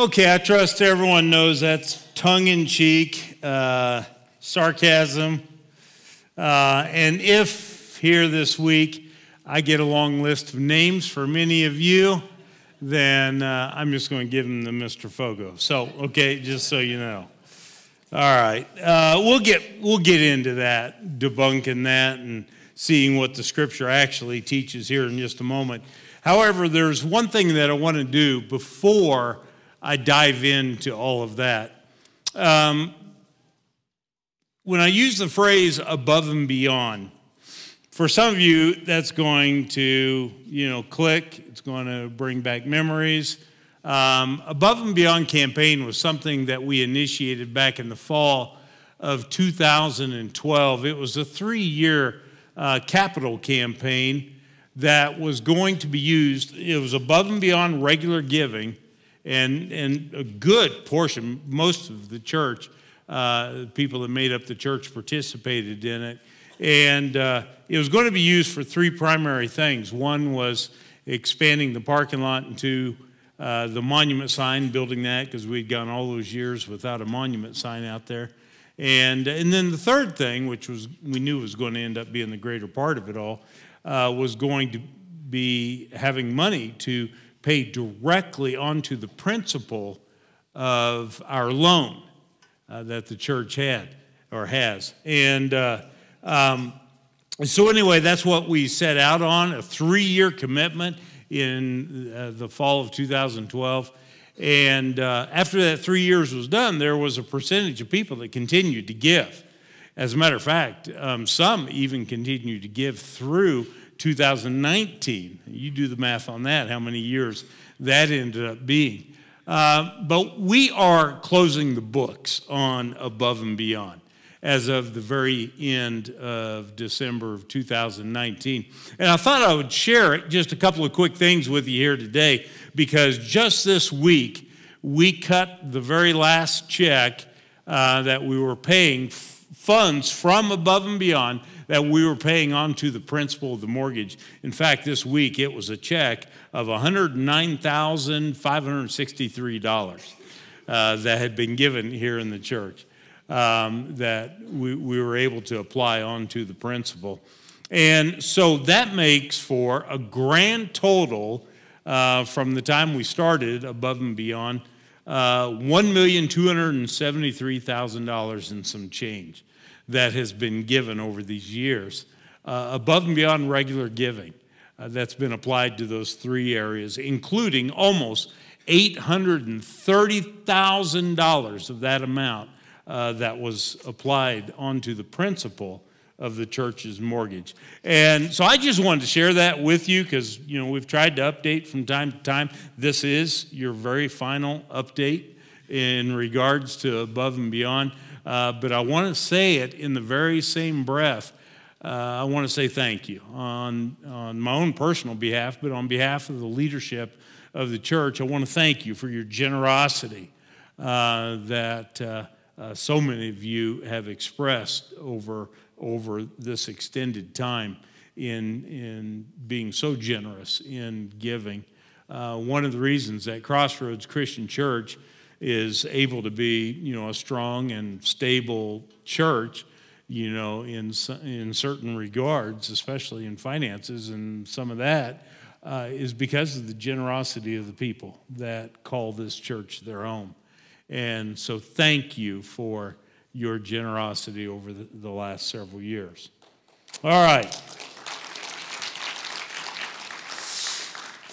Okay, I trust everyone knows that's tongue in cheek, uh, sarcasm. Uh, and if here this week I get a long list of names for many of you, then uh, I'm just going to give them to Mr. Fogo. So, okay, just so you know. All right, uh, we'll get we'll get into that, debunking that, and seeing what the Scripture actually teaches here in just a moment. However, there's one thing that I want to do before I dive into all of that. Um, when I use the phrase above and beyond, for some of you, that's going to, you know, click. It's going to bring back memories. Um, above and Beyond campaign was something that we initiated back in the fall of 2012. It was a three year uh, capital campaign that was going to be used. It was above and beyond regular giving and, and a good portion, most of the church, uh, people that made up the church participated in it. And uh, it was going to be used for three primary things. One was expanding the parking lot into uh, the monument sign, building that because we'd gone all those years without a monument sign out there. And, and then the third thing, which was we knew was going to end up being the greater part of it all, uh, was going to be having money to pay directly onto the principal of our loan uh, that the church had or has. And uh, um, so, anyway, that's what we set out on a three year commitment in uh, the fall of 2012. And uh, after that three years was done, there was a percentage of people that continued to give. As a matter of fact, um, some even continued to give through 2019. You do the math on that, how many years that ended up being. Uh, but we are closing the books on Above and Beyond as of the very end of December of 2019. And I thought I would share just a couple of quick things with you here today because just this week we cut the very last check uh, that we were paying funds from Above and Beyond that we were paying on to the principal of the mortgage. In fact, this week it was a check of $109,563 uh, that had been given here in the church um, that we, we were able to apply onto the principal. And so that makes for a grand total uh, from the time we started above and beyond uh, $1,273,000 and some change that has been given over these years, uh, above and beyond regular giving uh, that's been applied to those three areas, including almost $830,000 of that amount uh, that was applied onto the principal of the church's mortgage. And so I just wanted to share that with you because, you know, we've tried to update from time to time. This is your very final update in regards to above and beyond. Uh, but I want to say it in the very same breath. Uh, I want to say thank you on, on my own personal behalf, but on behalf of the leadership of the church. I want to thank you for your generosity uh, that uh, uh, so many of you have expressed over, over this extended time in, in being so generous in giving. One of the reasons that Crossroads Christian Church is able to be, you know, a strong and stable church, you know, in, in certain regards, especially in finances and some of that, uh, is because of the generosity of the people that call this church their home. And so thank you for your generosity over the, the last several years. All right.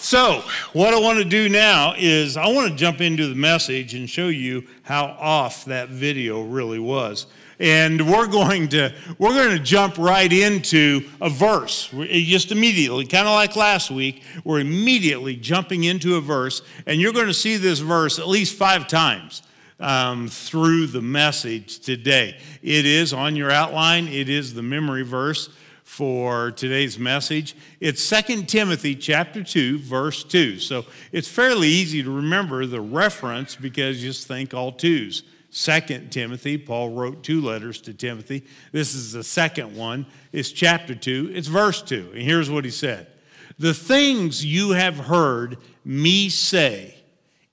So, what I want to do now is I want to jump into the message and show you how off that video really was. And we're going to we're going to jump right into a verse. Just immediately, kind of like last week, we're immediately jumping into a verse, and you're going to see this verse at least five times. Um, through the message today. It is on your outline, it is the memory verse for today's message. It's 2 Timothy chapter 2 verse 2. So it's fairly easy to remember the reference because you just think all twos. 2 Timothy, Paul wrote two letters to Timothy. This is the second one. It's chapter 2, it's verse 2. And here's what he said. The things you have heard me say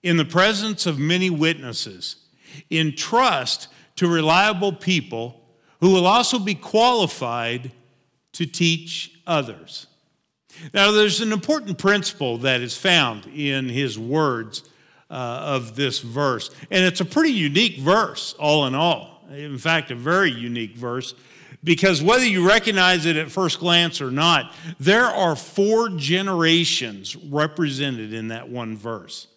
in the presence of many witnesses. Entrust to reliable people who will also be qualified to teach others. Now, there's an important principle that is found in his words uh, of this verse, and it's a pretty unique verse, all in all. In fact, a very unique verse, because whether you recognize it at first glance or not, there are four generations represented in that one verse.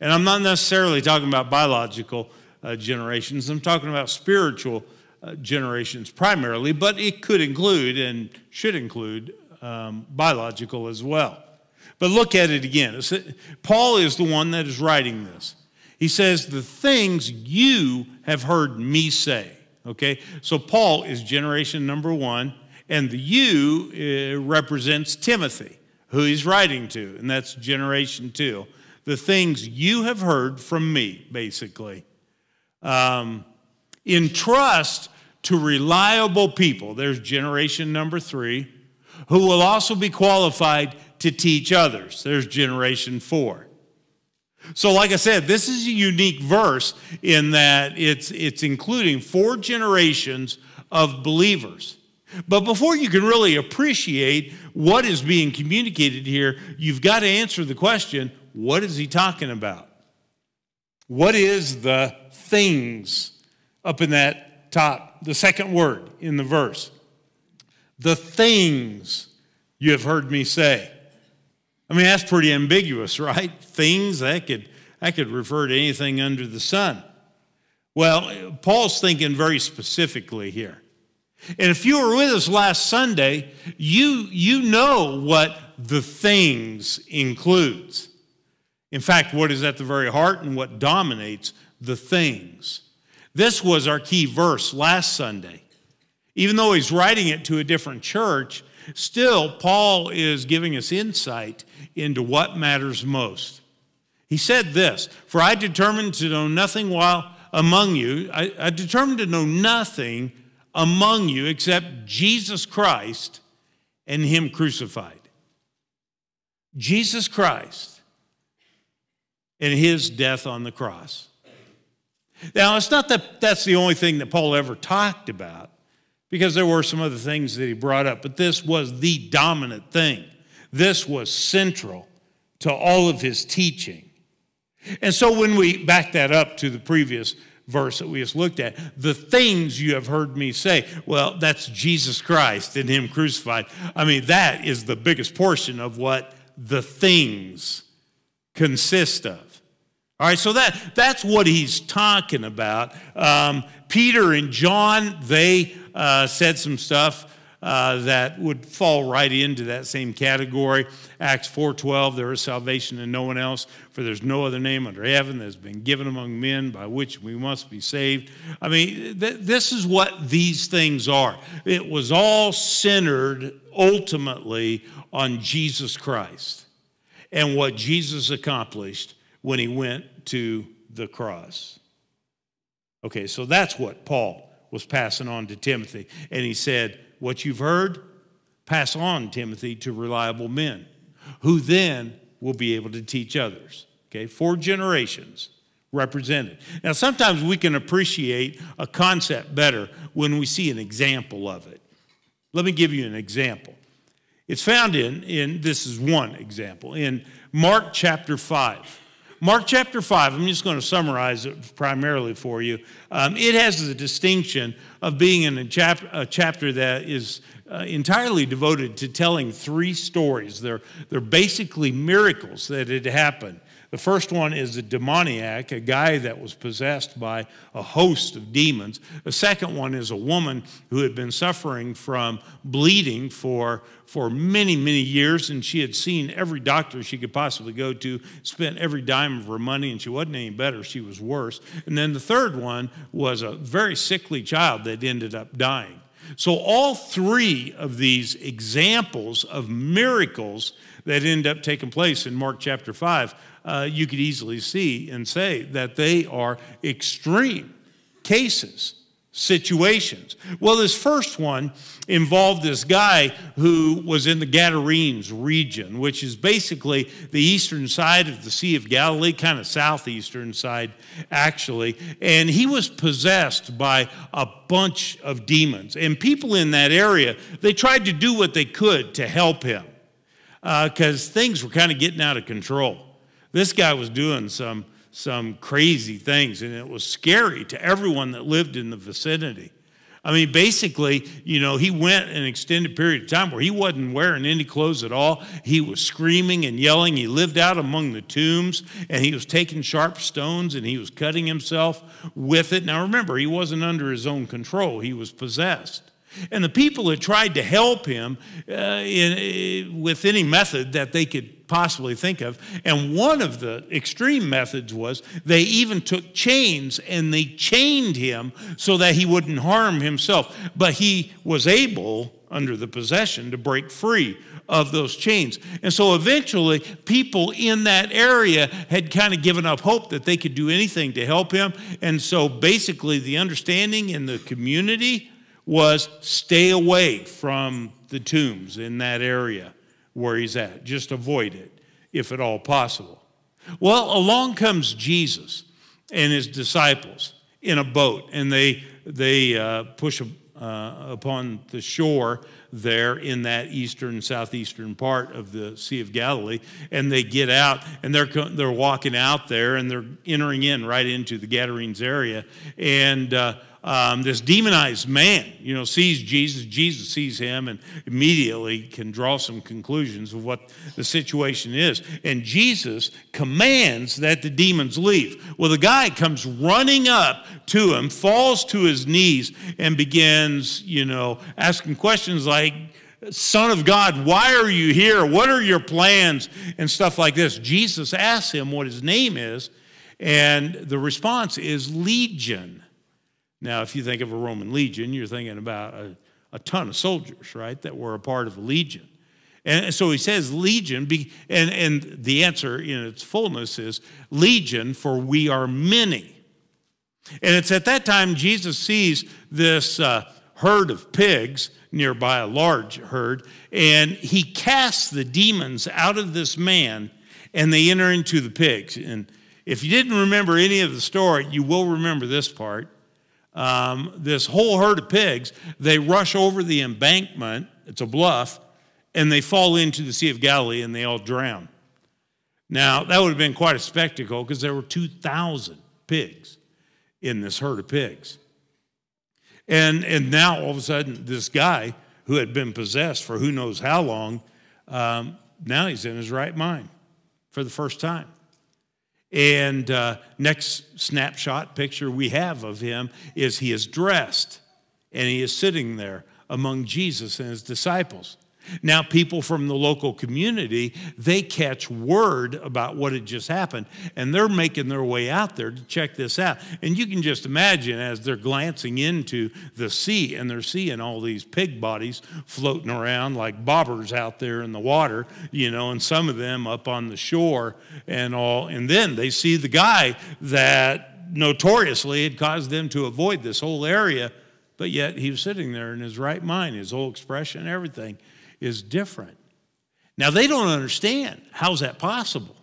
And I'm not necessarily talking about biological uh, generations, I'm talking about spiritual generations primarily, but it could include and should include um, biological as well. But look at it again. Paul is the one that is writing this. He says, The things you have heard me say. Okay? So Paul is generation number one, and the you uh, represents Timothy, who he's writing to, and that's generation two. The things you have heard from me, basically. Um, entrust to reliable people. There's generation number three, who will also be qualified to teach others. There's generation four. So, like I said, this is a unique verse in that it's, it's including four generations of believers. But before you can really appreciate what is being communicated here, you've got to answer the question what is he talking about? What is the things up in that top, the second word in the verse? The things you have heard me say. I mean, that's pretty ambiguous, right? Things that could that could refer to anything under the sun. Well, Paul's thinking very specifically here. And if you were with us last Sunday, you, you know what the things includes. In fact, what is at the very heart and what dominates the things. This was our key verse last Sunday. Even though he's writing it to a different church, still, Paul is giving us insight into what matters most. He said this For I determined to know nothing while among you, I, I determined to know nothing among you except Jesus Christ and Him crucified. Jesus Christ and His death on the cross. Now, it's not that that's the only thing that Paul ever talked about, because there were some other things that he brought up, but this was the dominant thing. This was central to all of his teaching. And so when we back that up to the previous verse that we just looked at, the things you have heard me say, well, that's Jesus Christ and Him crucified. I mean, that is the biggest portion of what the things consist of. All right, so that, that's what he's talking about. Um, Peter and John, they uh, said some stuff uh, that would fall right into that same category. Acts 4:12, there is salvation in no one else, for there's no other name under heaven that has been given among men by which we must be saved. I mean, th- this is what these things are. It was all centered ultimately on Jesus Christ and what Jesus accomplished when he went to the cross. Okay, so that's what Paul was passing on to Timothy. And he said, what you've heard, pass on, Timothy, to reliable men who then will be able to teach others. Okay, four generations represented. Now, sometimes we can appreciate a concept better when we see an example of it. Let me give you an example. It's found in, in this is one example, in Mark chapter 5. Mark chapter 5, I'm just going to summarize it primarily for you. Um, it has the distinction of being in a, chap- a chapter that is uh, entirely devoted to telling three stories. They're, they're basically miracles that had happened the first one is a demoniac, a guy that was possessed by a host of demons. The second one is a woman who had been suffering from bleeding for, for many, many years, and she had seen every doctor she could possibly go to, spent every dime of her money, and she wasn't any better, she was worse. And then the third one was a very sickly child that ended up dying. So, all three of these examples of miracles that end up taking place in Mark chapter 5 uh, you could easily see and say that they are extreme cases, situations. Well, this first one involved this guy who was in the Gadarenes region, which is basically the eastern side of the Sea of Galilee, kind of southeastern side, actually. And he was possessed by a bunch of demons. And people in that area, they tried to do what they could to help him because uh, things were kind of getting out of control. This guy was doing some some crazy things, and it was scary to everyone that lived in the vicinity. I mean, basically, you know, he went an extended period of time where he wasn't wearing any clothes at all. He was screaming and yelling. He lived out among the tombs and he was taking sharp stones and he was cutting himself with it. Now, remember, he wasn't under his own control, he was possessed. And the people had tried to help him uh, in, with any method that they could possibly think of. And one of the extreme methods was they even took chains and they chained him so that he wouldn't harm himself. But he was able, under the possession, to break free of those chains. And so eventually, people in that area had kind of given up hope that they could do anything to help him. And so basically, the understanding in the community was stay away from the tombs in that area where he's at. Just avoid it if at all possible. Well, along comes Jesus and his disciples in a boat, and they, they uh, push uh, upon the shore there in that eastern, southeastern part of the Sea of Galilee. And they get out and they're, they're walking out there and they're entering in right into the Gadarenes area. And uh, um, this demonized man, you know, sees Jesus, Jesus sees him, and immediately can draw some conclusions of what the situation is. And Jesus commands that the demons leave. Well, the guy comes running up to him, falls to his knees, and begins, you know, asking questions like, Son of God, why are you here? What are your plans? And stuff like this. Jesus asks him what his name is, and the response is Legion. Now, if you think of a Roman legion, you're thinking about a, a ton of soldiers, right, that were a part of a legion. And so he says legion, and, and the answer in its fullness is legion, for we are many. And it's at that time Jesus sees this uh, herd of pigs nearby, a large herd, and he casts the demons out of this man, and they enter into the pigs. And if you didn't remember any of the story, you will remember this part um, this whole herd of pigs, they rush over the embankment, it's a bluff, and they fall into the Sea of Galilee and they all drown. Now, that would have been quite a spectacle because there were 2,000 pigs in this herd of pigs. And, and now, all of a sudden, this guy who had been possessed for who knows how long, um, now he's in his right mind for the first time. And uh, next snapshot picture we have of him is he is dressed and he is sitting there among Jesus and his disciples. Now, people from the local community, they catch word about what had just happened, and they're making their way out there to check this out. And you can just imagine as they're glancing into the sea and they're seeing all these pig bodies floating around like bobbers out there in the water, you know, and some of them up on the shore and all. And then they see the guy that notoriously had caused them to avoid this whole area, but yet he was sitting there in his right mind, his whole expression, everything is different. Now, they don't understand how's that possible?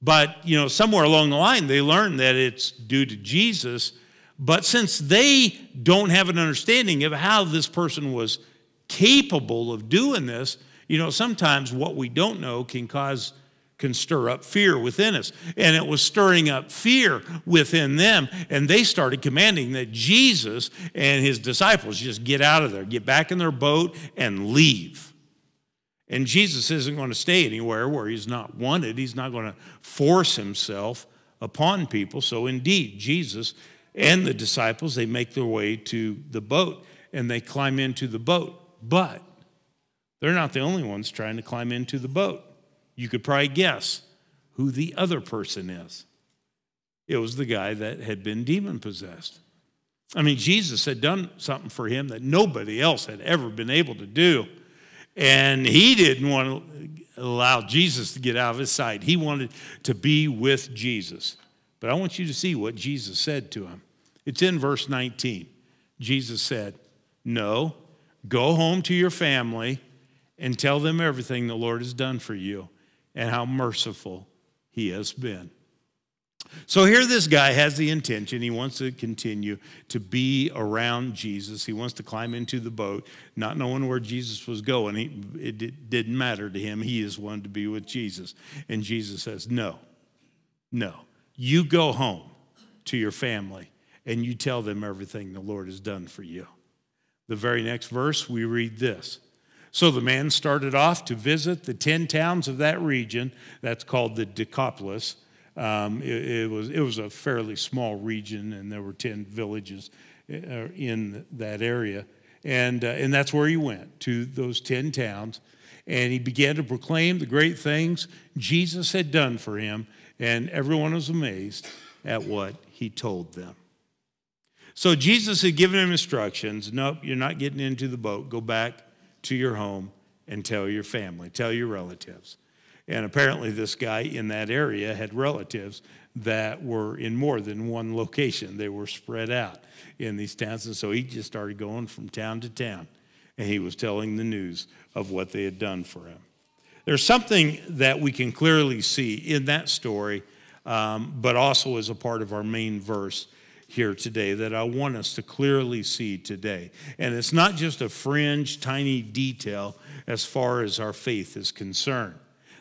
But, you know, somewhere along the line, they learn that it's due to Jesus. But since they don't have an understanding of how this person was capable of doing this, you know, sometimes what we don't know can cause can stir up fear within us. And it was stirring up fear within them. And they started commanding that Jesus and his disciples just get out of there, get back in their boat, and leave. And Jesus isn't going to stay anywhere where he's not wanted. He's not going to force himself upon people. So, indeed, Jesus and the disciples, they make their way to the boat and they climb into the boat. But they're not the only ones trying to climb into the boat. You could probably guess who the other person is. It was the guy that had been demon possessed. I mean, Jesus had done something for him that nobody else had ever been able to do. And he didn't want to allow Jesus to get out of his sight. He wanted to be with Jesus. But I want you to see what Jesus said to him. It's in verse 19. Jesus said, No, go home to your family and tell them everything the Lord has done for you and how merciful he has been. So here, this guy has the intention. He wants to continue to be around Jesus. He wants to climb into the boat, not knowing where Jesus was going. He, it didn't matter to him. He just wanted to be with Jesus. And Jesus says, No, no. You go home to your family and you tell them everything the Lord has done for you. The very next verse, we read this. So the man started off to visit the 10 towns of that region. That's called the Decapolis. Um, it, it, was, it was a fairly small region, and there were 10 villages uh, in that area. And, uh, and that's where he went, to those 10 towns. And he began to proclaim the great things Jesus had done for him, and everyone was amazed at what he told them. So Jesus had given him instructions nope, you're not getting into the boat. Go back to your home and tell your family, tell your relatives. And apparently, this guy in that area had relatives that were in more than one location. They were spread out in these towns. And so he just started going from town to town. And he was telling the news of what they had done for him. There's something that we can clearly see in that story, um, but also as a part of our main verse here today that I want us to clearly see today. And it's not just a fringe, tiny detail as far as our faith is concerned.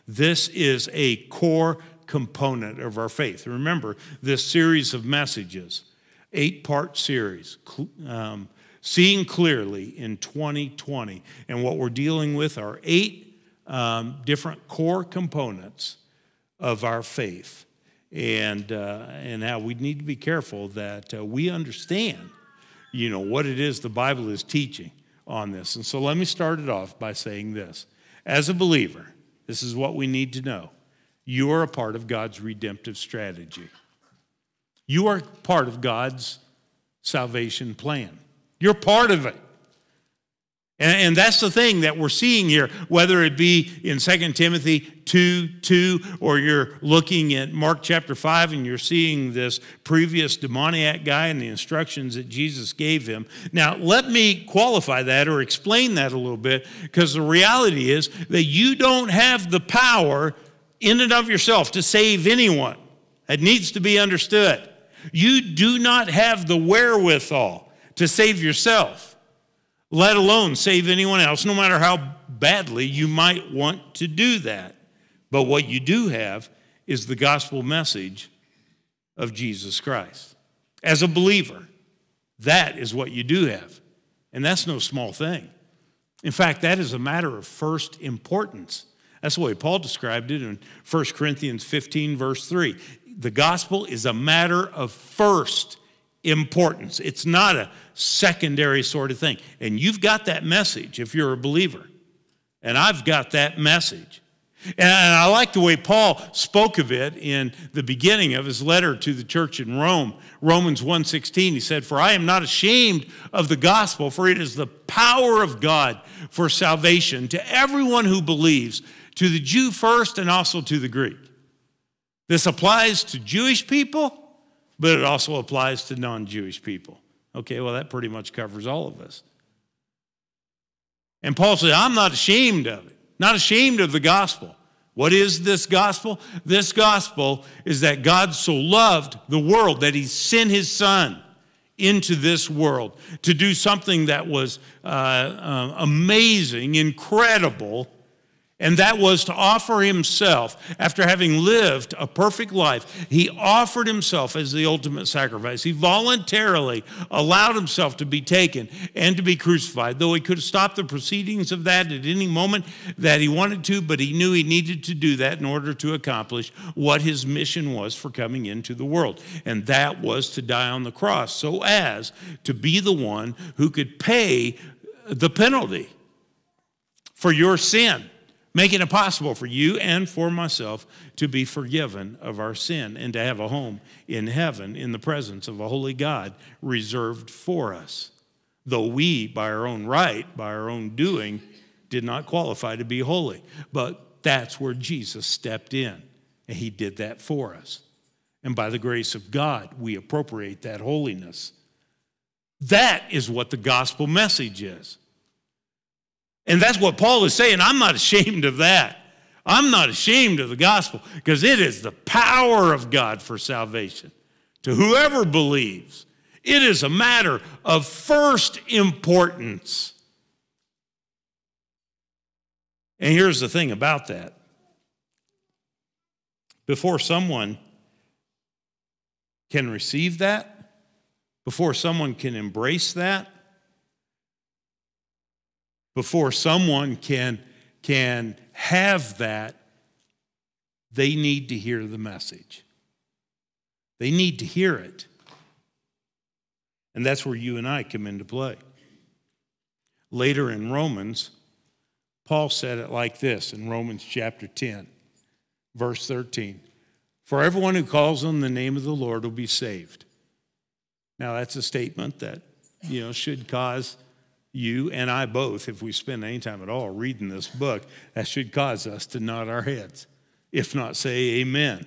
This is a core component of our faith. Remember, this series of messages, eight part series, um, seeing clearly in 2020. And what we're dealing with are eight um, different core components of our faith and, uh, and how we need to be careful that uh, we understand, you know, what it is the Bible is teaching on this. And so let me start it off by saying this. As a believer, this is what we need to know. You are a part of God's redemptive strategy. You are part of God's salvation plan. You're part of it. And, and that's the thing that we're seeing here, whether it be in 2 Timothy 2 2, or you're looking at Mark chapter 5 and you're seeing this previous demoniac guy and the instructions that Jesus gave him. Now, let me qualify that or explain that a little bit, because the reality is that you don't have the power in and of yourself to save anyone. It needs to be understood. You do not have the wherewithal to save yourself let alone save anyone else, no matter how badly you might want to do that. But what you do have is the gospel message of Jesus Christ. As a believer, that is what you do have. And that's no small thing. In fact, that is a matter of first importance. That's the way Paul described it in 1 Corinthians 15, verse 3. The gospel is a matter of first importance. It's not a secondary sort of thing. And you've got that message if you're a believer. And I've got that message. And I like the way Paul spoke of it in the beginning of his letter to the church in Rome. Romans 1:16 he said, "For I am not ashamed of the gospel, for it is the power of God for salvation to everyone who believes, to the Jew first and also to the Greek." This applies to Jewish people but it also applies to non Jewish people. Okay, well, that pretty much covers all of us. And Paul said, I'm not ashamed of it, not ashamed of the gospel. What is this gospel? This gospel is that God so loved the world that he sent his son into this world to do something that was uh, uh, amazing, incredible, and that was to offer himself after having lived a perfect life. He offered himself as the ultimate sacrifice. He voluntarily allowed himself to be taken and to be crucified, though he could have stopped the proceedings of that at any moment that he wanted to, but he knew he needed to do that in order to accomplish what his mission was for coming into the world. And that was to die on the cross so as to be the one who could pay the penalty for your sin making it possible for you and for myself to be forgiven of our sin and to have a home in heaven in the presence of a holy God reserved for us. Though we, by our own right, by our own doing, did not qualify to be holy. But that's where Jesus stepped in, and he did that for us. And by the grace of God, we appropriate that holiness That is what the gospel message is. And that's what Paul is saying. I'm not ashamed of that. I'm not ashamed of the gospel because it is the power of God for salvation to whoever believes. It is a matter of first importance. And here's the thing about that before someone can receive that, before someone can embrace that, before someone can, can have that, they need to hear the message. They need to hear it. And that's where you and I come into play. Later in Romans, Paul said it like this in Romans chapter 10, verse 13 For everyone who calls on the name of the Lord will be saved. Now, that's a statement that, you know, should cause you and I both, if we spend any time at all reading this book, that should cause us to nod our heads, if not say amen,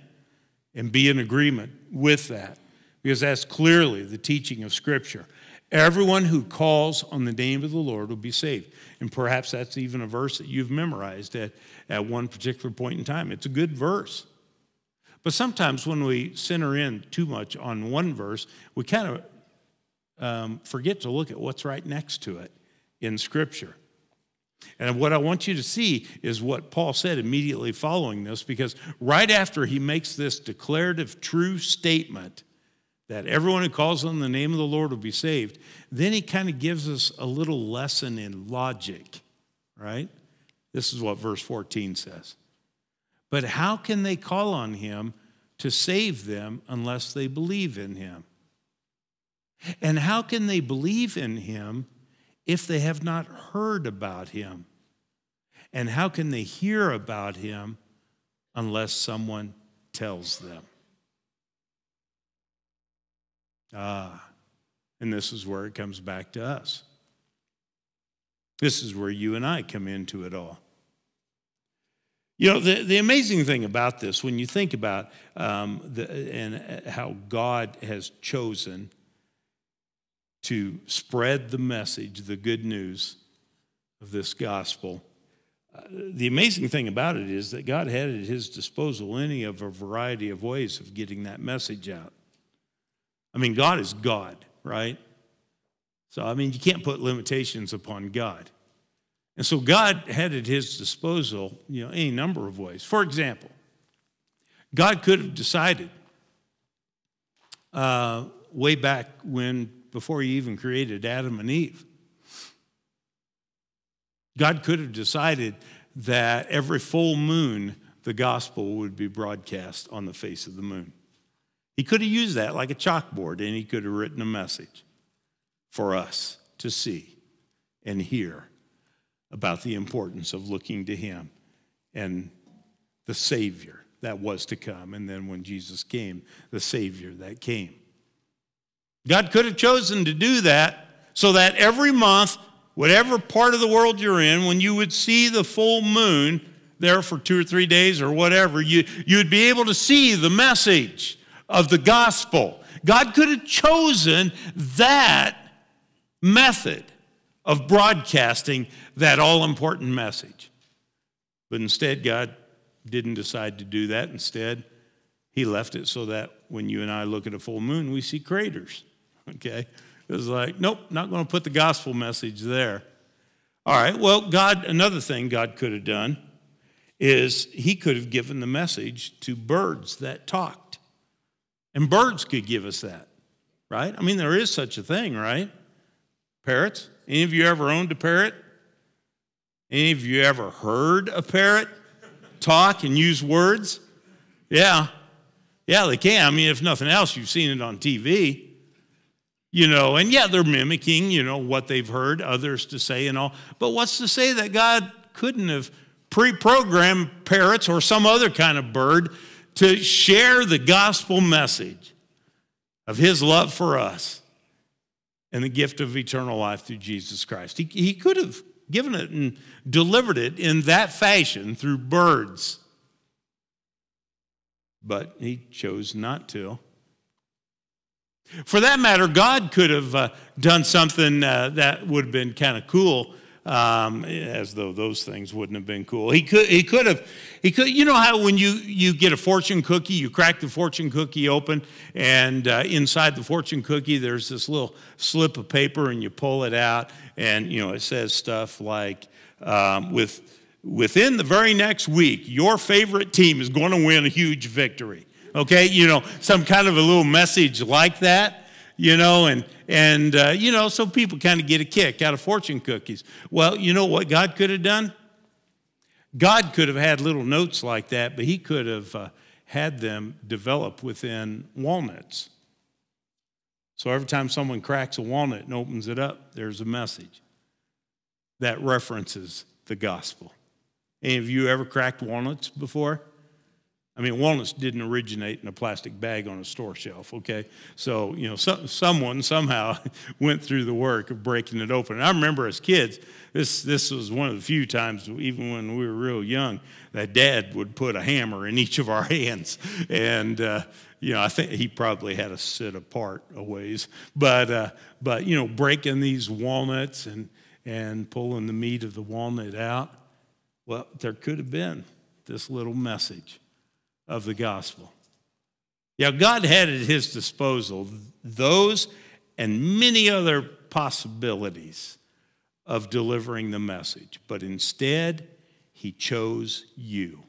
and be in agreement with that, because that's clearly the teaching of Scripture. Everyone who calls on the name of the Lord will be saved. And perhaps that's even a verse that you've memorized at, at one particular point in time. It's a good verse. But sometimes when we center in too much on one verse, we kind of um, forget to look at what's right next to it in Scripture. And what I want you to see is what Paul said immediately following this, because right after he makes this declarative true statement that everyone who calls on the name of the Lord will be saved, then he kind of gives us a little lesson in logic, right? This is what verse 14 says. But how can they call on him to save them unless they believe in him? And how can they believe in him if they have not heard about him? And how can they hear about him unless someone tells them? Ah, and this is where it comes back to us. This is where you and I come into it all. You know, the, the amazing thing about this, when you think about um, the, and how God has chosen to spread the message, the good news of this gospel. Uh, the amazing thing about it is that God had at his disposal any of a variety of ways of getting that message out. I mean, God is God, right? So, I mean, you can't put limitations upon God. And so God had at his disposal, you know, any number of ways. For example, God could have decided uh, way back when before he even created Adam and Eve. God could have decided that every full moon, the gospel would be broadcast on the face of the moon. He could have used that like a chalkboard and he could have written a message for us to see and hear about the importance of looking to him and the Savior that was to come. And then when Jesus came, the Savior that came. God could have chosen to do that so that every month, whatever part of the world you're in, when you would see the full moon there for two or three days or whatever, you, you'd be able to see the message of the gospel. God could have chosen that method of broadcasting that all important message. But instead, God didn't decide to do that. Instead, He left it so that when you and I look at a full moon, we see craters. Okay? It was like, nope, not going to put the gospel message there. All right, well, God, another thing God could have done is he could have given the message to birds that talked. And birds could give us that, right? I mean, there is such a thing, right? Parrots. Any of you ever owned a parrot? Any of you ever heard a parrot talk and use words? Yeah. Yeah, they can. I mean, if nothing else, you've seen it on TV you know, and yeah, they're mimicking, you know, what they've heard others to say and all. But what's to say that God couldn't have pre programmed parrots or some other kind of bird to share the gospel message of his love for us and the gift of eternal life through Jesus Christ? He, he could have given it and delivered it in that fashion through birds. But he chose not to. For that matter, God could have uh, done something uh, that would have been kind of cool, um, as though those things wouldn't have been cool. He could, he could have, he could, you know how when you, you get a fortune cookie, you crack the fortune cookie open, and uh, inside the fortune cookie, there's this little slip of paper, and you pull it out, and, you know, it says stuff like, um, with, within the very next week, your favorite team is going to win a huge victory okay? You know, some kind of a little message like that, you know, and, and uh, you know, so people kind of get a kick out of fortune cookies. Well, you know what God could have done? God could have had little notes like that, but He could have uh, had them develop within walnuts. So every time someone cracks a walnut and opens it up, there's a message that references the gospel. Any of you ever cracked walnuts before? I mean, walnuts didn't originate in a plastic bag on a store shelf, okay? So, you know, so, someone somehow went through the work of breaking it open. And I remember as kids, this, this was one of the few times, even when we were real young, that dad would put a hammer in each of our hands. And, uh, you know, I think he probably had us sit apart a ways. But, uh, but you know, breaking these walnuts and, and pulling the meat of the walnut out, well, there could have been this little message of the gospel. Yeah, God had at his disposal those and many other possibilities of delivering the message, but instead, he chose you.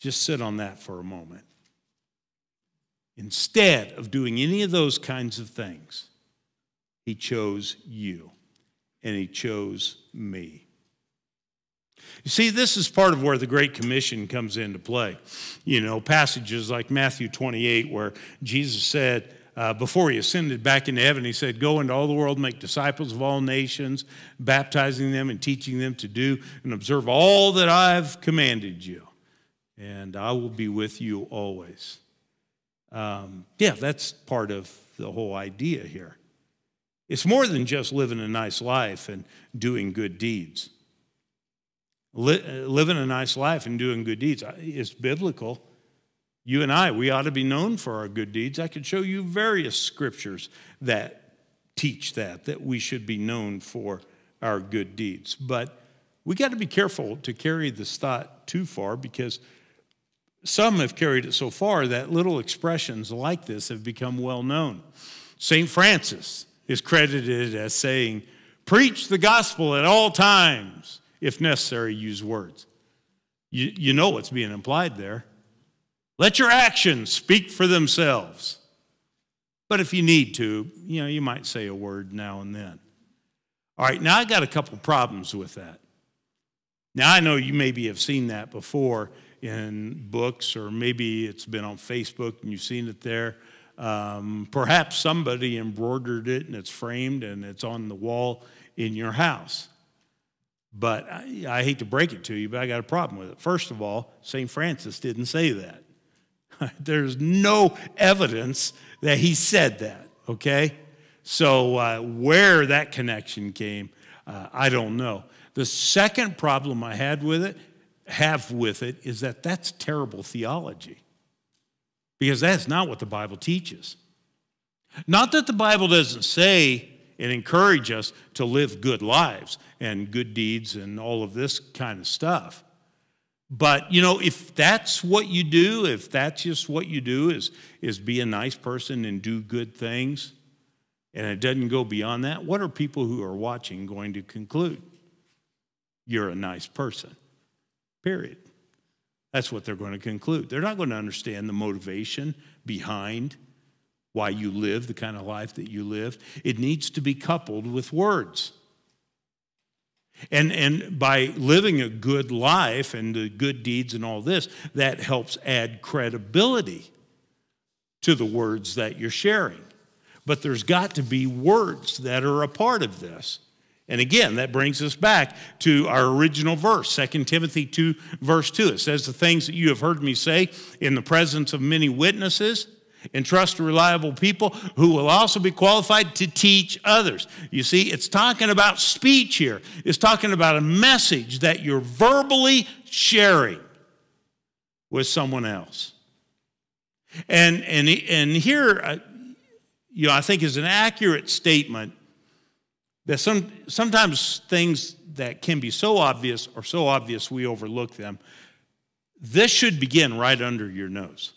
Just sit on that for a moment. Instead of doing any of those kinds of things, he chose you and he chose me. You see, this is part of where the Great Commission comes into play. You know, passages like Matthew 28, where Jesus said, uh, before he ascended back into heaven, he said, Go into all the world, make disciples of all nations, baptizing them and teaching them to do and observe all that I've commanded you. And I will be with you always. Um, yeah, that's part of the whole idea here. It's more than just living a nice life and doing good deeds. Li- uh, living a nice life and doing good deeds is biblical. You and I, we ought to be known for our good deeds. I could show you various scriptures that teach that, that we should be known for our good deeds. But we got to be careful to carry this thought too far because some have carried it so far that little expressions like this have become well known. St. Francis is credited as saying, Preach the gospel at all times if necessary, use words. You, you know what's being implied there. Let your actions speak for themselves. But if you need to, you know, you might say a word now and then. All right, now I got a couple problems with that. Now I know you maybe have seen that before in books, or maybe it's been on Facebook and you've seen it there. Um, perhaps somebody embroidered it and it's framed and it's on the wall in your house. But I, I, hate to break it to you, but I got a problem with it. First of all, St. Francis didn't say that. There's no evidence that he said that, okay? So, uh, where that connection came, uh, I don't know. The second problem I had with it, have with it, is that that's terrible theology. Because that's not what the Bible teaches. Not that the Bible doesn't say and encourage us to live good lives and good deeds and all of this kind of stuff. But, you know, if that's what you do, if that's just what you do is, is be a nice person and do good things, and it doesn't go beyond that, what are people who are watching going to conclude? You're a nice person, period. That's what they're going to conclude. They're not going to understand the motivation behind why you live the kind of life that you live. It needs to be coupled with words. And, and by living a good life and the good deeds and all this, that helps add credibility to the words that you're sharing. But there's got to be words that are a part of this. And again, that brings us back to our original verse, 2 Timothy 2, verse 2. It says, The things that you have heard me say in the presence of many witnesses, and trust reliable people who will also be qualified to teach others. You see, it's talking about speech here, it's talking about a message that you're verbally sharing with someone else. And, and, and here, uh, you know, I think is an accurate statement that some, sometimes things that can be so obvious or so obvious we overlook them. This should begin right under your nose.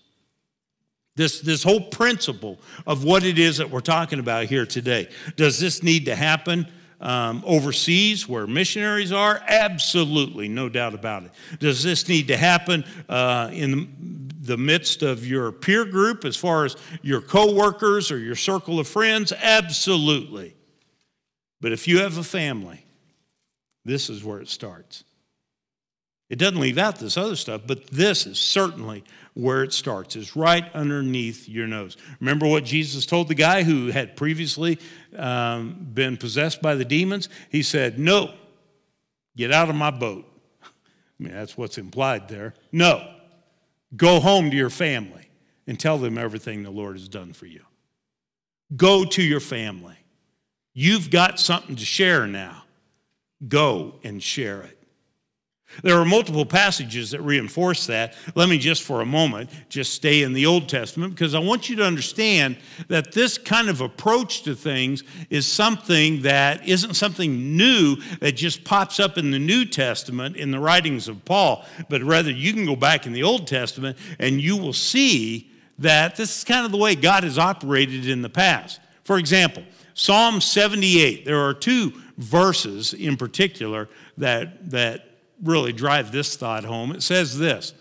This, this whole principle of what it is that we're talking about here today. Does this need to happen um, overseas where missionaries are? Absolutely, no doubt about it. Does this need to happen uh, in the midst of your peer group as far as your coworkers or your circle of friends? Absolutely. But if you have a family, this is where it starts. It doesn't leave out this other stuff, but this is certainly where it starts, is right underneath your nose. Remember what Jesus told the guy who had previously um, been possessed by the demons? He said, No, get out of my boat. I mean, that's what's implied there. No, go home to your family and tell them everything the Lord has done for you. Go to your family. You've got something to share now. Go and share it. There are multiple passages that reinforce that. Let me just for a moment just stay in the Old Testament because I want you to understand that this kind of approach to things is something that isn't something new that just pops up in the New Testament in the writings of Paul, but rather you can go back in the Old Testament and you will see that this is kind of the way God has operated in the past. For example, Psalm 78, there are two verses in particular that, that really drive this thought home. It says this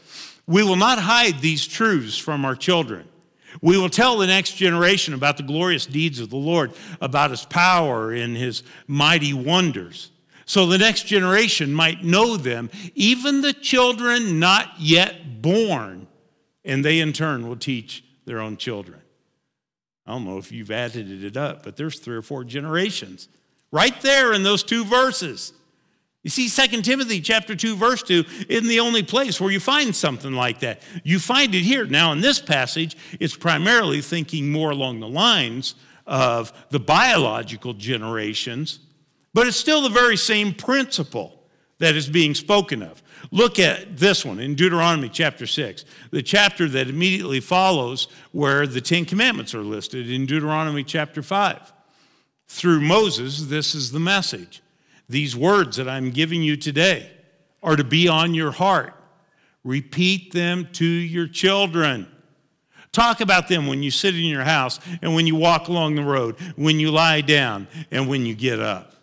We will not hide these truths from our children. We will tell the next generation about the glorious deeds of the Lord, about his power and his mighty wonders, so the next generation might know them, even the children not yet born, and they in turn will teach their own children. I don't know if you've added it up, but there's three or four generations right there in those two verses. You see, 2 Timothy chapter 2, verse 2 isn't the only place where you find something like that. You find it here. Now, in this passage, it's primarily thinking more along the lines of the biological generations, but it's still the very same principle that is being spoken of. Look at this one in Deuteronomy chapter 6, the chapter that immediately follows where the Ten Commandments are listed in Deuteronomy chapter 5. Through Moses, this is the message. These words that I'm giving you today are to be on your heart. Repeat them to your children. Talk about them when you sit in your house and when you walk along the road, when you lie down and when you get up.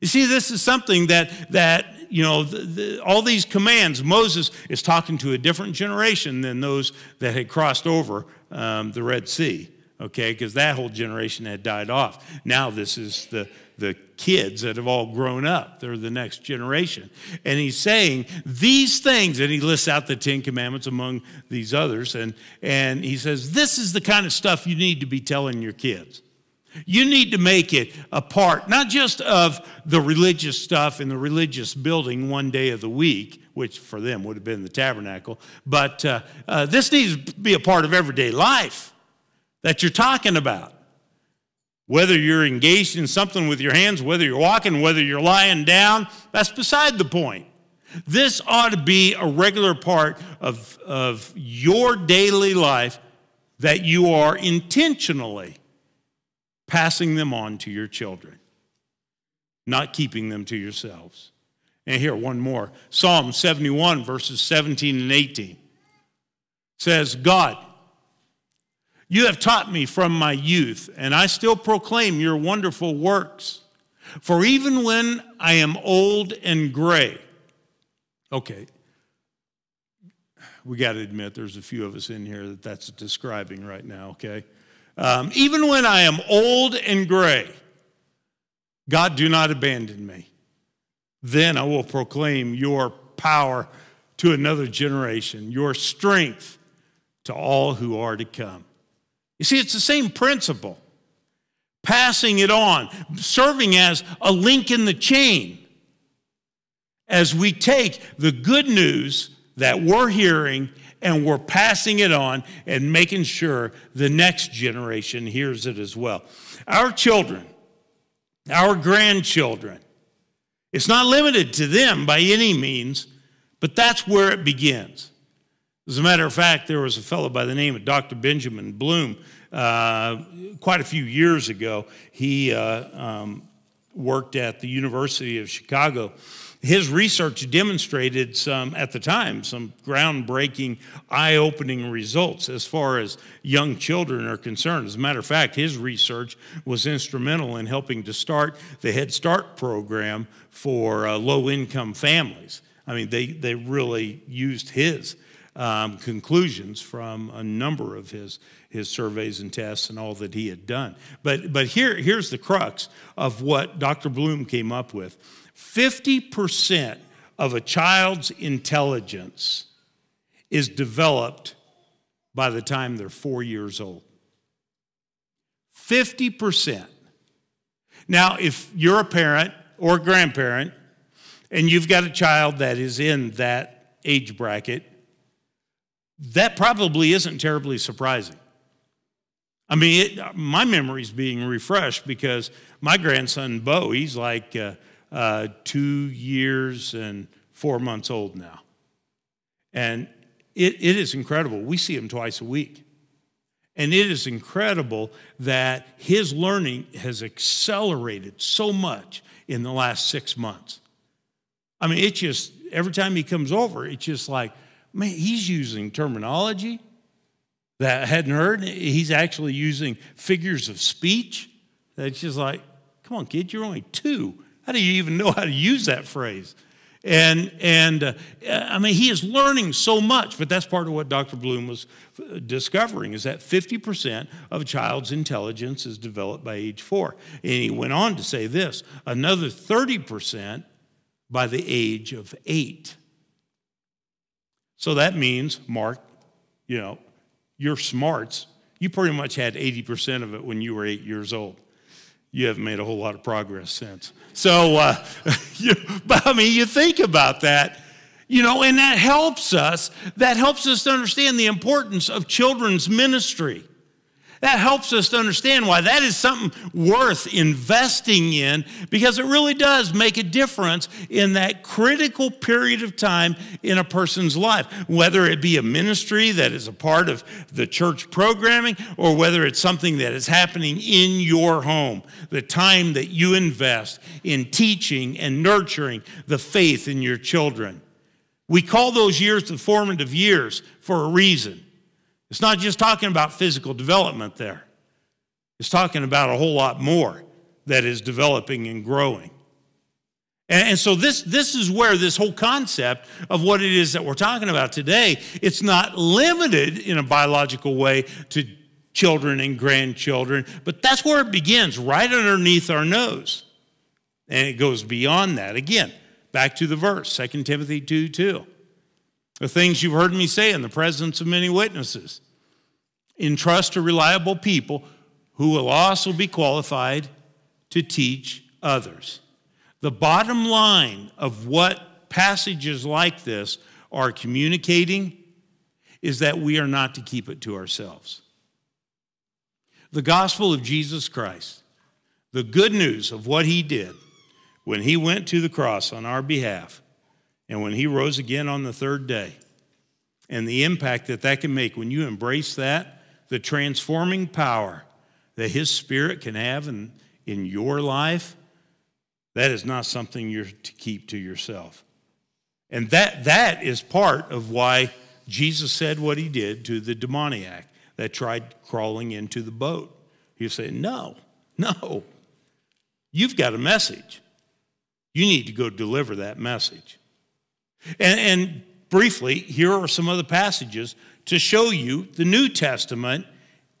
You see, this is something that, that you know, the, the, all these commands, Moses is talking to a different generation than those that had crossed over um, the Red Sea, okay, because that whole generation had died off. Now this is the, the kids that have all grown up. They're the next generation. And he's saying these things, and he lists out the Ten Commandments among these others, and, and he says, This is the kind of stuff you need to be telling your kids. You need to make it a part, not just of the religious stuff in the religious building one day of the week, which for them would have been the tabernacle, but uh, uh, this needs to be a part of everyday life that you're talking about. Whether you're engaged in something with your hands, whether you're walking, whether you're lying down, that's beside the point. This ought to be a regular part of, of your daily life that you are intentionally passing them on to your children, not keeping them to yourselves. And here, one more Psalm 71, verses 17 and 18 says, God, you have taught me from my youth, and I still proclaim your wonderful works. For even when I am old and gray, okay, we got to admit there's a few of us in here that that's describing right now, okay? Um, even when I am old and gray, God, do not abandon me. Then I will proclaim your power to another generation, your strength to all who are to come. You see, it's the same principle. Passing it on, serving as a link in the chain as we take the good news that we're hearing and we're passing it on and making sure the next generation hears it as well. Our children, our grandchildren, it's not limited to them by any means, but that's where it begins. As a matter of fact, there was a fellow by the name of Dr. Benjamin Bloom uh, quite a few years ago. He uh, um, worked at the University of Chicago his research demonstrated some, at the time, some groundbreaking, eye opening results as far as young children are concerned. As a matter of fact, his research was instrumental in helping to start the Head Start program for uh, low income families. I mean, they, they really used his um, conclusions from a number of his, his surveys and tests and all that he had done. But, but here, here's the crux of what Dr. Bloom came up with 50% of a child's intelligence is developed by the time they're four years old. 50%. Now, if you're a parent or a grandparent and you've got a child that is in that age bracket, that probably isn't terribly surprising. I mean, it, my memory's being refreshed because my grandson, Bo, he's like, uh, uh, two years and four months old now. And it, it is incredible. We see him twice a week. And it is incredible that his learning has accelerated so much in the last six months. I mean, it just, every time he comes over, it's just like, man, he's using terminology that I hadn't heard. He's actually using figures of speech. That's just like, come on, kid, you're only two. How do you even know how to use that phrase? And, and uh, I mean, he is learning so much, but that's part of what Dr. Bloom was uh, discovering is that 50% of a child's intelligence is developed by age four. And he went on to say this another 30% by the age of eight. So that means, Mark, you know, your smarts, you pretty much had 80% of it when you were eight years old you haven't made a whole lot of progress since. So, uh, you, but I mean, you think about that, you know, and that helps us. That helps us to understand the importance of children's ministry. That helps us to understand why that is something worth investing in because it really does make a difference in that critical period of time in a person's life, whether it be a ministry that is a part of the church programming or whether it's something that is happening in your home. The time that you invest in teaching and nurturing the faith in your children. We call those years the formative years for a reason. It's not just talking about physical development there, it's talking about a whole lot more that is developing and growing. And, and so this, this is where this whole concept of what it is that we're talking about today, it's not limited in a biological way to children and grandchildren, but that's where it begins, right underneath our nose. And it goes beyond that. Again, back to the verse, 2 Timothy 2 2. The things you've heard me say in the presence of many witnesses. Entrust to reliable people who will also be qualified to teach others. The bottom line of what passages like this are communicating is that we are not to keep it to ourselves. The gospel of Jesus Christ, the good news of what he did when he went to the cross on our behalf, and when he rose again on the third day, and the impact that that can make when you embrace that, the transforming power that his spirit can have in, in your life, that is not something you're to keep to yourself. And that, that is part of why Jesus said what he did to the demoniac that tried crawling into the boat. He said, No, no. You've got a message. You need to go deliver that message. And, and briefly, here are some other passages to show you the New Testament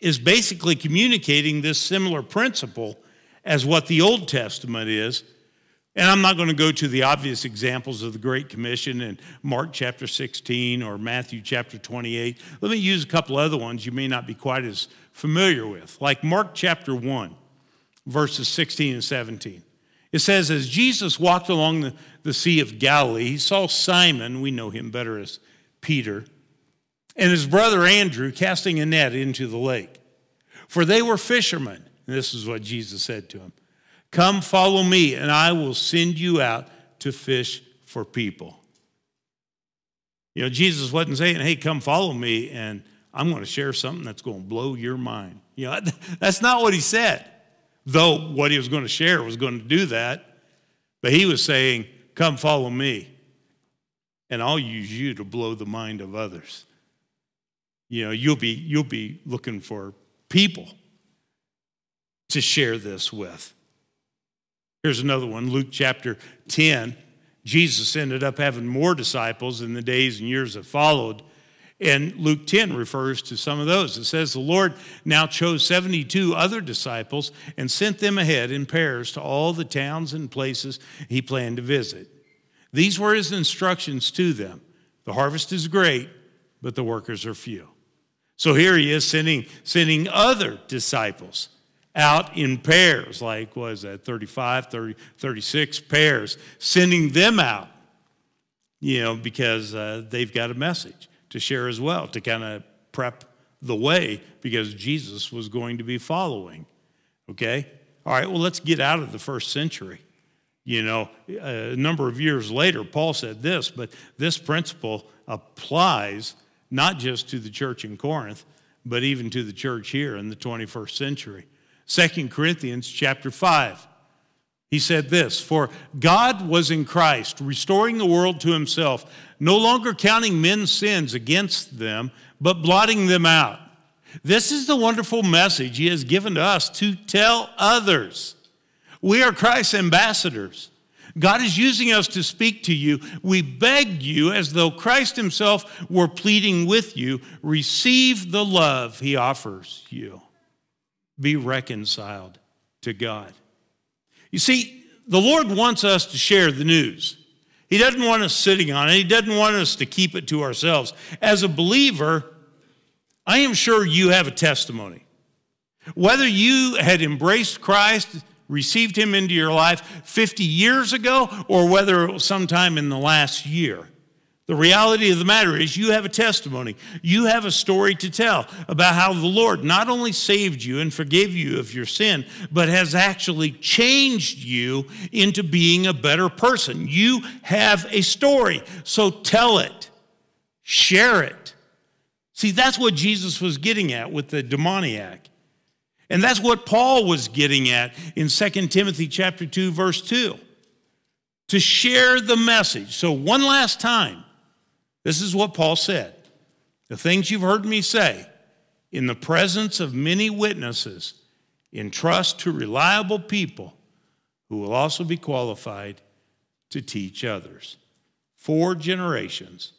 is basically communicating this similar principle as what the Old Testament is. And I'm not going to go to the obvious examples of the Great Commission in Mark chapter 16 or Matthew chapter 28. Let me use a couple other ones you may not be quite as familiar with, like Mark chapter 1, verses 16 and 17. It says, as Jesus walked along the, the Sea of Galilee, he saw Simon, we know him better as Peter, and his brother Andrew casting a net into the lake. For they were fishermen. And this is what Jesus said to him Come, follow me, and I will send you out to fish for people. You know, Jesus wasn't saying, hey, come follow me, and I'm going to share something that's going to blow your mind. You know, that's not what he said. Though what he was going to share was going to do that. But he was saying, come follow me, and I'll use you to blow the mind of others. You know, you'll be, you'll be looking for people to share this with. Here's another one Luke chapter 10. Jesus ended up having more disciples in the days and years that followed. And Luke 10 refers to some of those. It says, The Lord now chose 72 other disciples and sent them ahead in pairs to all the towns and places he planned to visit. These were his instructions to them The harvest is great, but the workers are few. So here he is sending, sending other disciples out in pairs, like was that 35, 30, 36 pairs, sending them out, you know, because uh, they've got a message to share as well, to kind of prep the way because Jesus was going to be following. Okay? All right, well, let's get out of the first century. You know, a number of years later, Paul said this, but this principle applies not just to the church in Corinth, but even to the church here in the 21st century. Second Corinthians chapter 5. He said this For God was in Christ, restoring the world to himself, no longer counting men's sins against them, but blotting them out. This is the wonderful message he has given to us to tell others. We are Christ's ambassadors. God is using us to speak to you. We beg you, as though Christ himself were pleading with you, receive the love he offers you be reconciled to God. You see, the Lord wants us to share the news. He doesn't want us sitting on it, He doesn't want us to keep it to ourselves. As a believer, I am sure you have a testimony. Whether you had embraced Christ, received Him into your life 50 years ago, or whether it was sometime in the last year, the reality of the matter is, you have a testimony. You have a story to tell about how the Lord not only saved you and forgave you of your sin, but has actually changed you into being a better person. You have a story, so tell it, share it. See, that's what Jesus was getting at with the demoniac. And that's what Paul was getting at in 2 Timothy chapter 2 verse 2. To share the message. So one last time, this is what Paul said The things you've heard me say in the presence of many witnesses, entrust to reliable people who will also be qualified to teach others. Four generations.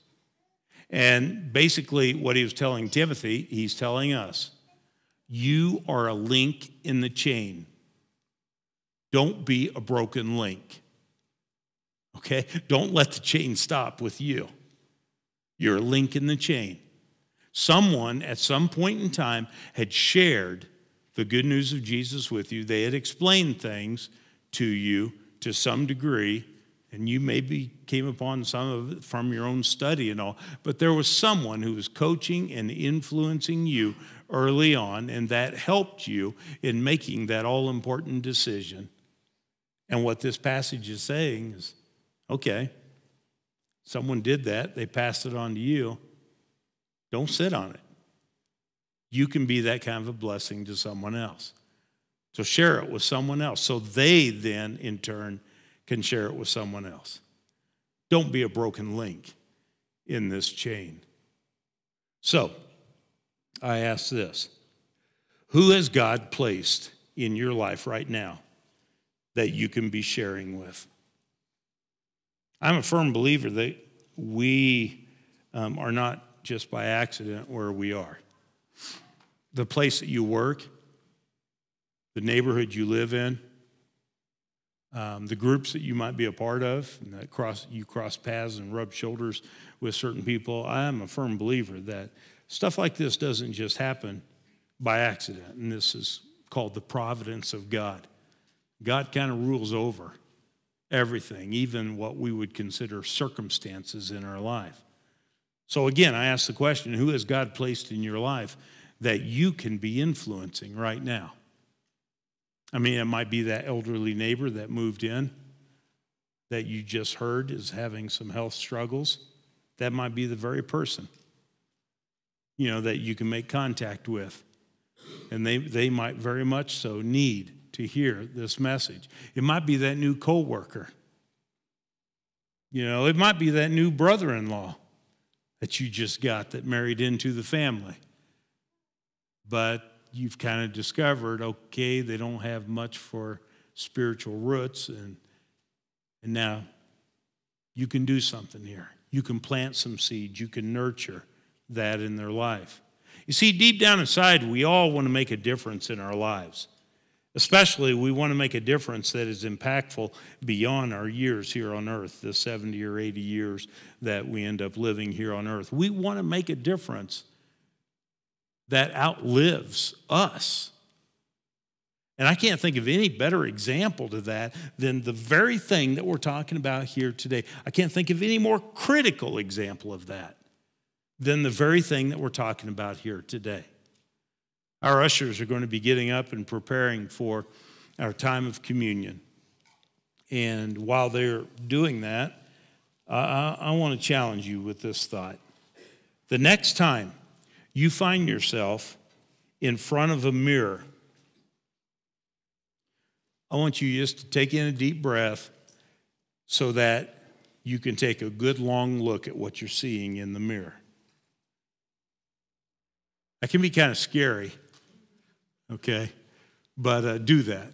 And basically, what he was telling Timothy, he's telling us you are a link in the chain. Don't be a broken link. Okay? Don't let the chain stop with you. You're a link in the chain. Someone at some point in time had shared the good news of Jesus with you. They had explained things to you to some degree, and you maybe came upon some of it from your own study and all, but there was someone who was coaching and influencing you early on, and that helped you in making that all important decision. And what this passage is saying is okay, Someone did that, they passed it on to you. Don't sit on it. You can be that kind of a blessing to someone else. So share it with someone else so they then, in turn, can share it with someone else. Don't be a broken link in this chain. So, I ask this Who has God placed in your life right now that you can be sharing with? I'm a firm believer that we um, are not just by accident where we are. The place that you work, the neighborhood you live in, um, the groups that you might be a part of, and that cross, you cross paths and rub shoulders with certain people. I am a firm believer that stuff like this doesn't just happen by accident, and this is called the providence of God. God kind of rules over everything, even what we would consider circumstances in our life. So, again, I ask the question who has God placed in your life that you can be influencing right now? I mean, it might be that elderly neighbor that moved in that you just heard is having some health struggles. that might be the very person, you know, that you can make contact with. And they, they might very much so need to hear this message. It might be that new coworker. You know, it might be that new brother-in-law that you just got that married into the family. But you've kind of discovered, okay, they don't have much for spiritual roots and and now you can do something here. You can plant some seeds, you can nurture that in their life. You see, deep down inside, we all want to make a difference in our lives. Especially, we want to make a difference that is impactful beyond our years here on earth, the 70 or 80 years that we end up living here on earth. We want to make a difference that outlives us. And I can't think of any better example to that than the very thing that we're talking about here today. I can't think of any more critical example of that than the very thing that we're talking about here today. Our ushers are going to be getting up and preparing for our time of communion. And while they're doing that, I, I want to challenge you with this thought. The next time you find yourself in front of a mirror, I want you just to take in a deep breath so that you can take a good long look at what you're seeing in the mirror. That can be kind of scary okay? But uh, do that.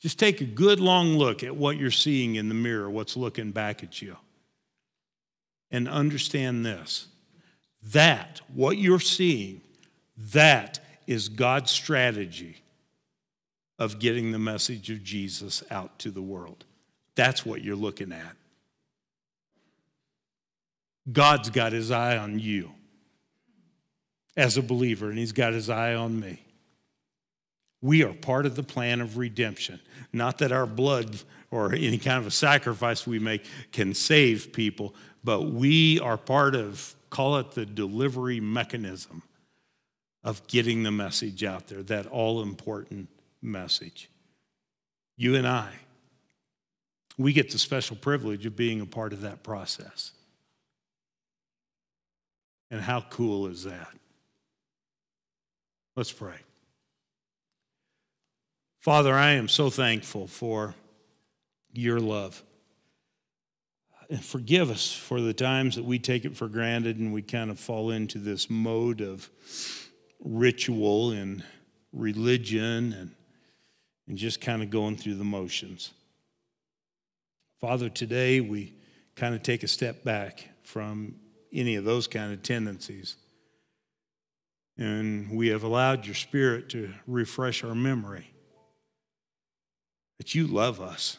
Just take a good long look at what you're seeing in the mirror, what's looking back at you. And understand this that, what you're seeing, that is God's strategy of getting the message of Jesus out to the world. That's what you're looking at. God's got his eye on you as a believer, and he's got his eye on me. We are part of the plan of redemption. Not that our blood or any kind of a sacrifice we make can save people, but we are part of, call it the delivery mechanism of getting the message out there, that all important message. You and I, we get the special privilege of being a part of that process. And how cool is that? Let's pray. Father, I am so thankful for your love. And forgive us for the times that we take it for granted and we kind of fall into this mode of ritual and religion and, and just kind of going through the motions. Father, today we kind of take a step back from any of those kind of tendencies. And we have allowed your spirit to refresh our memory that you love us.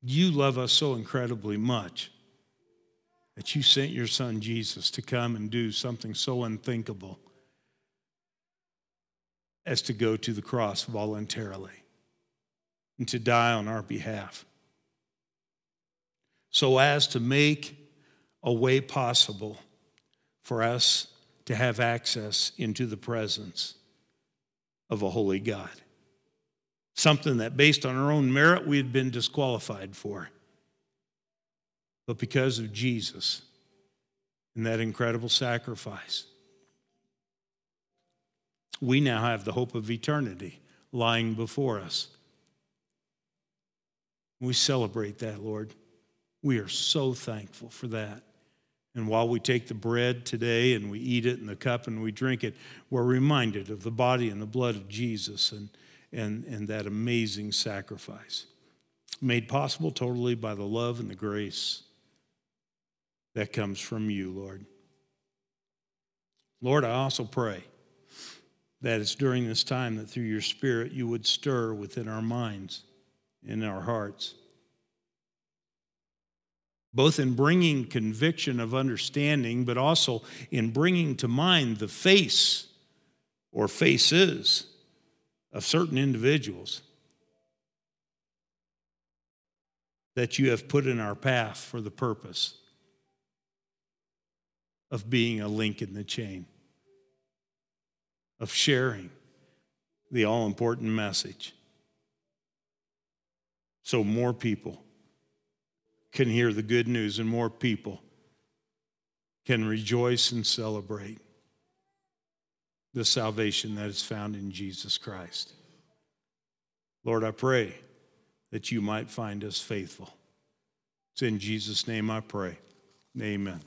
You love us so incredibly much that you sent your son Jesus to come and do something so unthinkable as to go to the cross voluntarily and to die on our behalf so as to make a way possible for us to have access into the presence of a holy God something that based on our own merit we had been disqualified for. But because of Jesus and that incredible sacrifice, we now have the hope of eternity lying before us. We celebrate that, Lord. We are so thankful for that. And while we take the bread today and we eat it in the cup and we drink it, we're reminded of the body and the blood of Jesus and and, and that amazing sacrifice. Made possible totally by the love and the grace that comes from you, Lord. Lord, I also pray that it's during this time that through your Spirit you would stir within our minds, in our hearts, both in bringing conviction of understanding, but also in bringing to mind the face or faces of certain individuals that you have put in our path for the purpose of being a link in the chain, of sharing the all important message. So more people can hear the good news and more people can rejoice and celebrate the salvation that is found in Jesus Christ. Lord, I pray that you might find us faithful. It's in Jesus' name I pray. Amen.